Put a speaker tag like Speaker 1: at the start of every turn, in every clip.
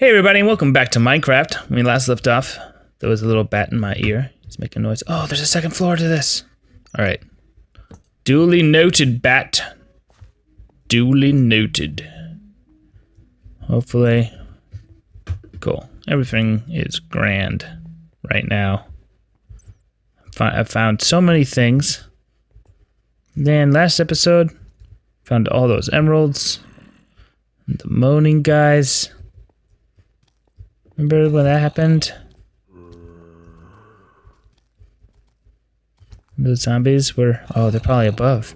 Speaker 1: Hey everybody, and welcome back to Minecraft. When we last left off, there was a little bat in my ear. He's making noise. Oh, there's a second floor to this. All right. Duly noted, bat. Duly noted. Hopefully. Cool. Everything is grand right now. I found so many things. Then last episode, found all those emeralds. The moaning guys. Remember when that happened? The zombies were... Oh, they're probably above.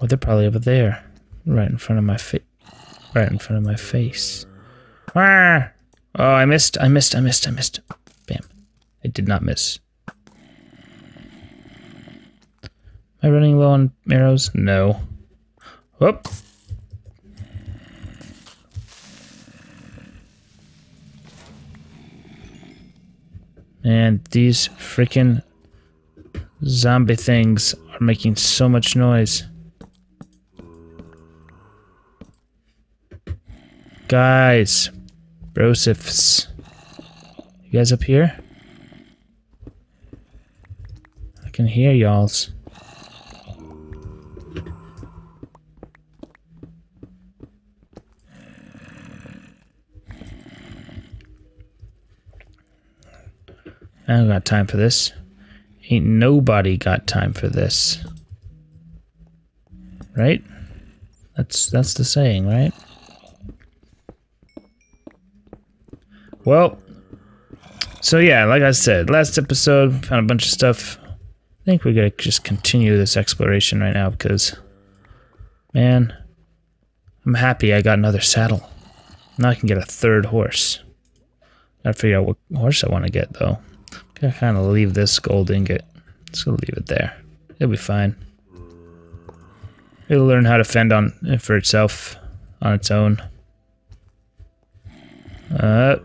Speaker 1: Oh, they're probably over there. Right in front of my face. Right in front of my face. Ah! Oh, I missed, I missed, I missed, I missed. Bam. I did not miss. Am I running low on arrows? No. Whoop. And these freaking zombie things are making so much noise. Guys, brosifs, you guys up here? I can hear y'all's. I don't got time for this. Ain't nobody got time for this. Right? That's that's the saying, right? Well, so yeah, like I said, last episode found a bunch of stuff. I think we're gonna just continue this exploration right now because, man, I'm happy I got another saddle. Now I can get a third horse. Gotta figure out what horse I want to get though. Gotta kind of leave this gold ingot. Just gonna leave it there. It'll be fine. It'll learn how to fend on for itself on its own. Uh.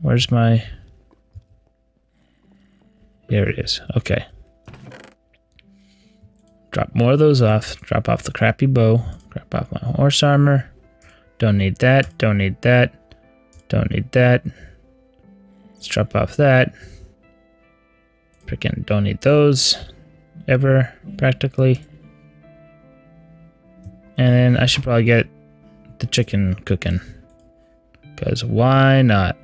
Speaker 1: Where's my... There it is. Okay. Drop more of those off. Drop off the crappy bow. Drop off my horse armor. Don't need that. Don't need that. Don't need that. Let's drop off that. Freaking don't need those. Ever, practically. And then I should probably get the chicken cooking. Because why not?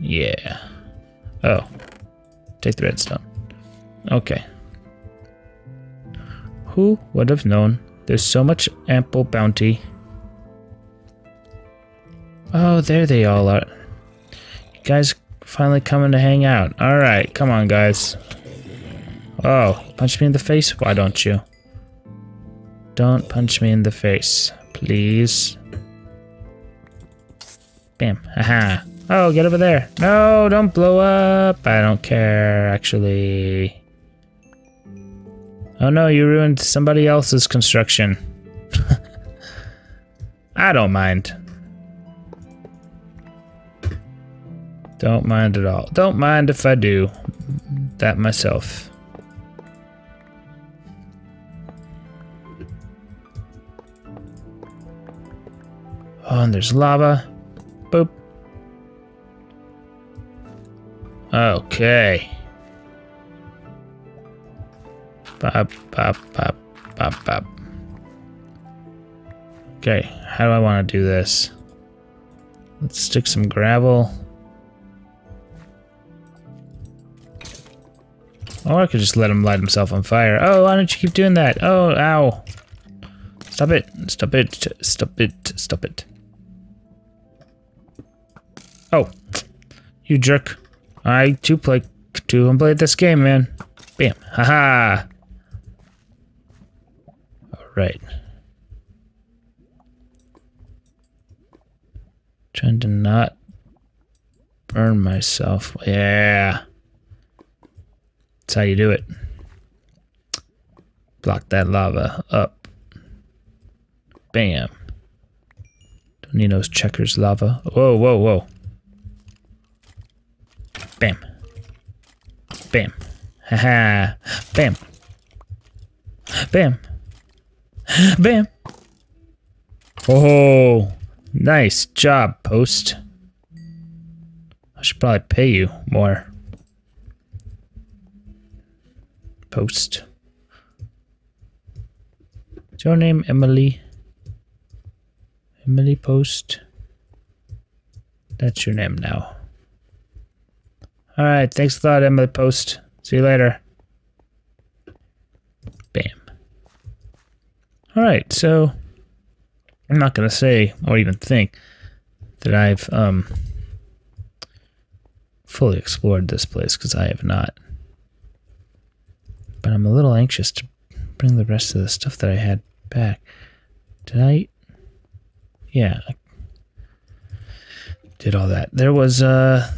Speaker 1: Yeah. Oh. Take the redstone. Okay. Who would have known there's so much ample bounty. Oh, there they all are. You guys finally coming to hang out. Alright, come on, guys. Oh, punch me in the face? Why don't you? Don't punch me in the face, please. Bam. Haha. Oh, get over there. No, don't blow up. I don't care, actually. Oh no, you ruined somebody else's construction. I don't mind. Don't mind at all. Don't mind if I do that myself. Oh, and there's lava. Boop. Okay. Bop, bop, bop, bop, bop. Okay, how do I want to do this? Let's stick some gravel. Or I could just let him light himself on fire. Oh, why don't you keep doing that? Oh, ow. Stop it. Stop it. Stop it. Stop it. Oh. You jerk. I too play to play this game, man. Bam. Haha. -ha. Right. Trying to not burn myself. Yeah. That's how you do it. Block that lava up. Bam. Don't need those checkers lava. Whoa, whoa, whoa. Bam. Bam. Haha. Bam. Bam. Bam. Oh, nice job, Post. I should probably pay you more. Post. Is your name Emily? Emily Post? That's your name now. Alright, thanks a lot, Emily Post. See you later. Bam. Alright, so I'm not gonna say or even think that I've um fully explored this place because I have not. But I'm a little anxious to bring the rest of the stuff that I had back. Did I? Yeah, I did all that. There was uh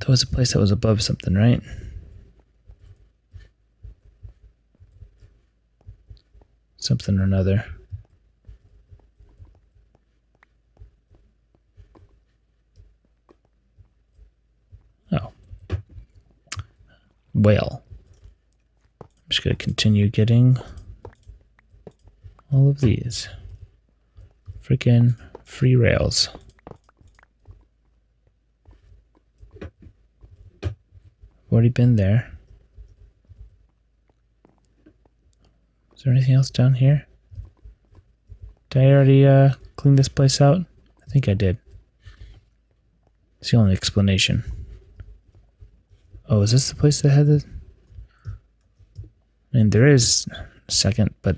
Speaker 1: there was a place that was above something, right? Something or another. Oh. Well. I'm just going to continue getting all of these. Freaking free rails. Already been there. There anything else down here? Did I already uh, clean this place out? I think I did. It's the only explanation. Oh, is this the place that had the... I mean, there is a second, but...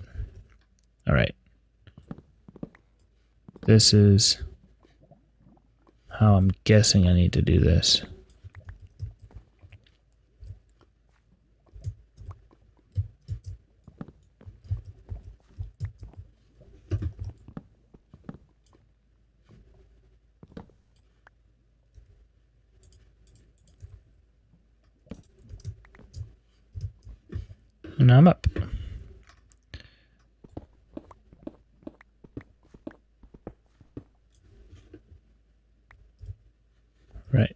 Speaker 1: Alright. This is how I'm guessing I need to do this. And I'm up. Right.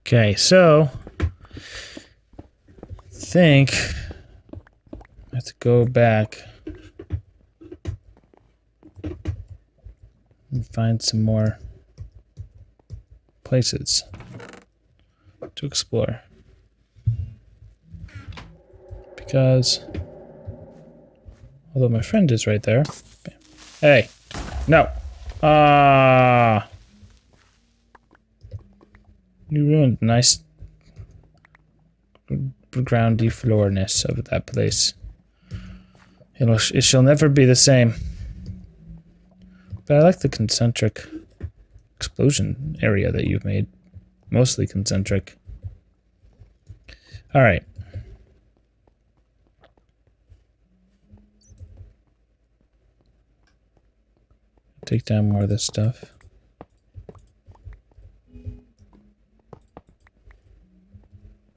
Speaker 1: Okay, so think let's go back and find some more places to explore. Because although my friend is right there. Hey, no. Ah. You ruined nice groundy floorness of that place. It'll, it shall never be the same. But I like the concentric explosion area that you've made. Mostly concentric. Alright. Take down more of this stuff.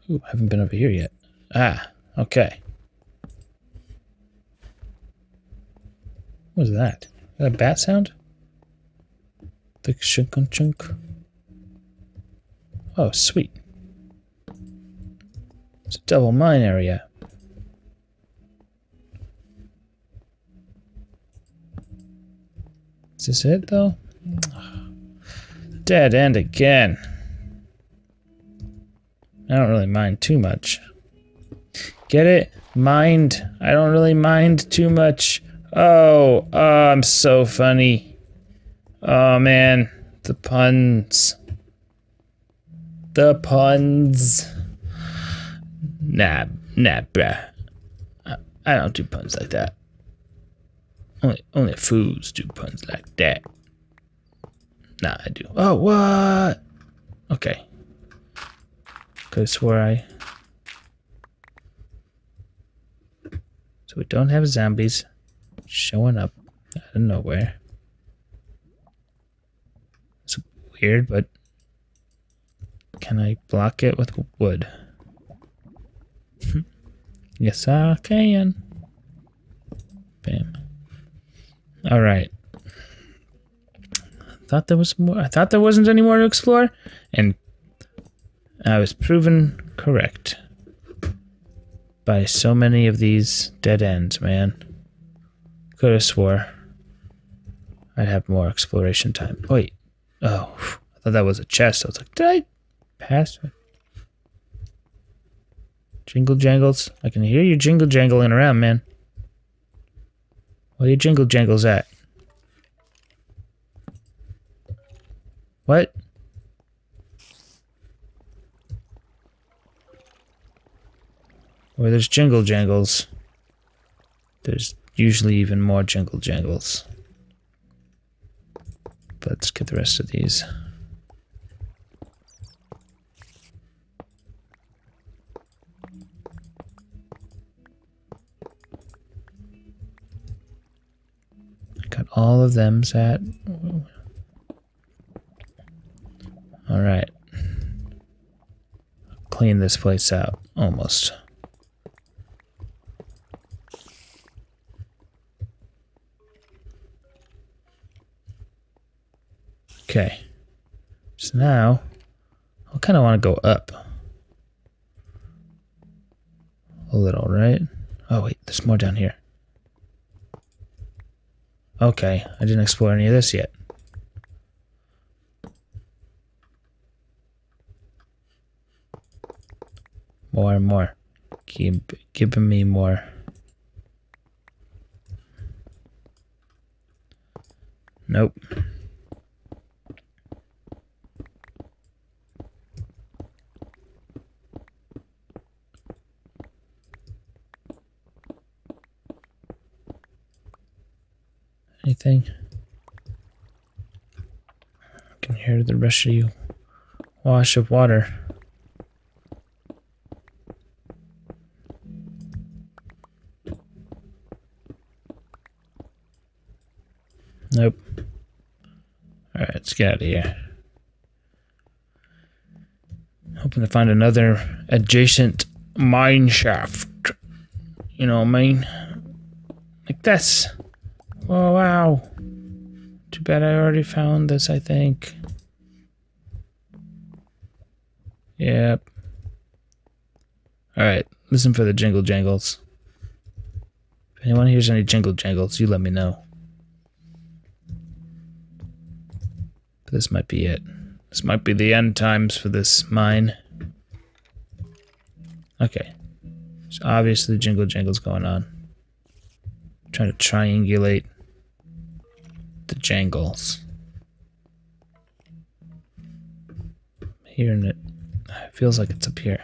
Speaker 1: Ooh, haven't been over here yet. Ah, okay. What was that? Is that a bat sound? The chunk on chunk. Oh, sweet. It's a double mine area. Is this it, though? Dead end again. I don't really mind too much. Get it? Mind. I don't really mind too much. Oh, oh, I'm so funny. Oh, man. The puns. The puns. Nah, nah, bruh. I, I don't do puns like that. Only, only fools do puns like that. Nah, I do. Oh, what? Okay. Because where I... So we don't have zombies showing up out of nowhere. It's weird, but can I block it with wood? yes, I can. Bam. All right. Thought there was more. I thought there wasn't any more to explore, and I was proven correct by so many of these dead ends, man. Could have swore I'd have more exploration time. Wait. Oh, I thought that was a chest. I was like, did I pass? Jingle jangles. I can hear you jingle jangling around, man. Where you jingle jangles at? What? Where there's jingle jangles, there's usually even more jingle jangles. Let's get the rest of these. All of them set. All right. Clean this place out, almost. Okay. So now, I kind of want to go up. A little, right? Oh, wait, there's more down here. Okay, I didn't explore any of this yet. More and more. Keep giving me more. Nope. Anything? I can hear the rush of you wash of water. Nope. Alright, let's get out of here. Hoping to find another adjacent mine shaft. You know what I mean? Like this. Oh, wow. Too bad I already found this, I think. Yep. Alright, listen for the jingle jangles. If anyone hears any jingle jangles, you let me know. This might be it. This might be the end times for this mine. Okay. So obviously jingle jangles going on. I'm trying to triangulate the jangles. Hearing it. It feels like it's up here.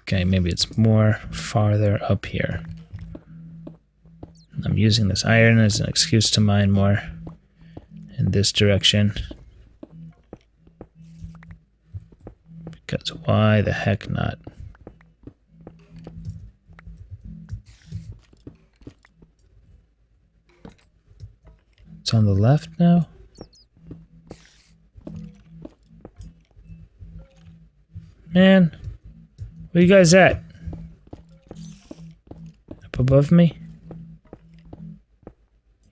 Speaker 1: Okay, maybe it's more farther up here. I'm using this iron as an excuse to mine more in this direction. Because why the heck not? It's on the left now? Man, where you guys at? Up above me?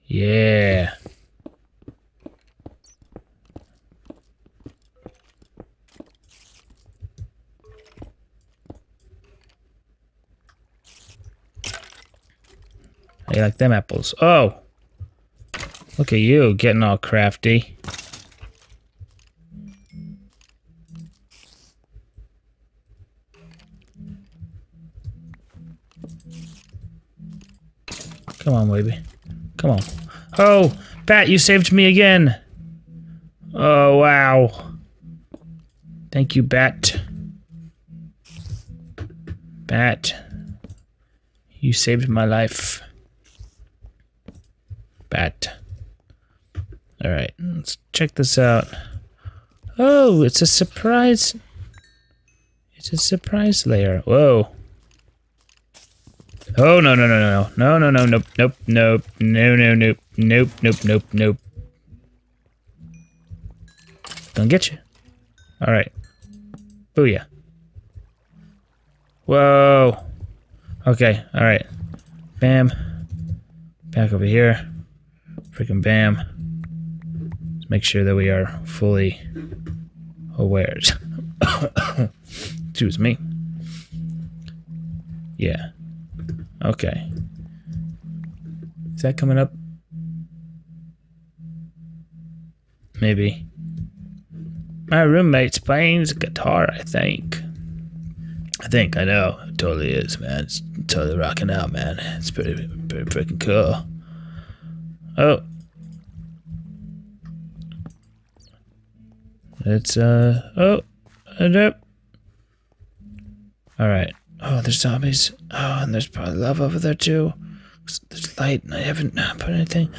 Speaker 1: Yeah. Like them apples? Oh! Look at you, getting all crafty. Come on, baby. Come on. Oh, Bat, you saved me again. Oh, wow. Thank you, Bat. Bat. You saved my life. Bat. Alright, let's check this out. Oh, it's a surprise. It's a surprise layer. Whoa. Oh, no, no, no, no, no, no, no, no, nope, nope, nope, no, no, nope, nope, nope, nope, nope. Gonna get you. Alright. Booyah. Whoa. Okay, alright. Bam. Back over here. Freaking bam. Let's make sure that we are fully aware. Excuse me. Yeah. Okay. Is that coming up? Maybe. My roommate's playing the guitar, I think. I think, I know. It totally is, man. It's totally rocking out, man. It's pretty, pretty freaking cool. Oh. It's, uh, oh, and Alright. Oh, there's zombies. Oh, and there's probably love over there, too. There's light, and I haven't put anything.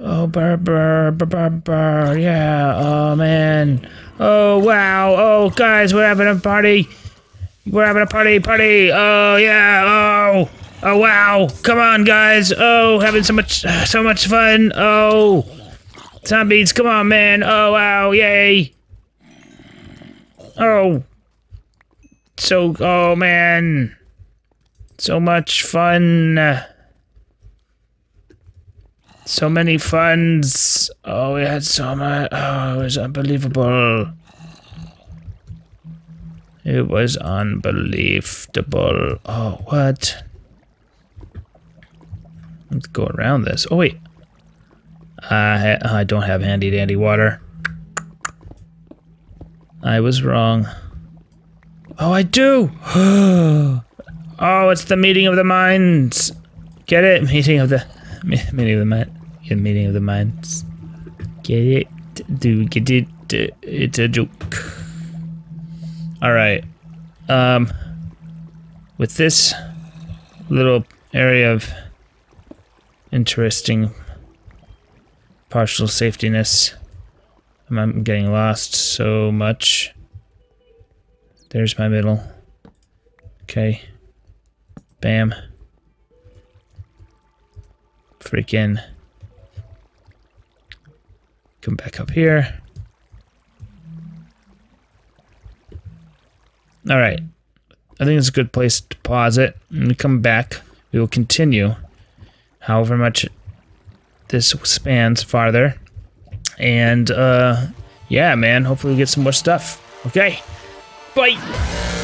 Speaker 1: Oh, burr, burr, burr, burr, burr. Yeah. Oh, man. Oh, wow. Oh, guys, we're having a party. We're having a party, party. Oh, yeah. Oh. Oh, wow. Come on, guys. Oh, having so much, so much fun. Oh. Zombies, come on, man. Oh, wow. Yay. Oh. So, oh, man. So much fun. So many funds. Oh, we had so much. Oh, it was unbelievable. It was unbelievable. Oh, what? Let's go around this. Oh, wait. I, I don't have handy dandy water. I was wrong. Oh, I do! oh, it's the meeting of the minds. Get it? Meeting of the... Meeting of the mind meeting of the minds. Get it? Do get it? It's a joke. Alright. Um, with this little area of interesting partial safetyness, I'm getting lost so much. There's my middle. Okay. Bam. Freaking. Come back up here. All right. I think it's a good place to pause it. And come back, we will continue however much this spans farther. And, uh, yeah, man, hopefully we get some more stuff. Okay. Bye.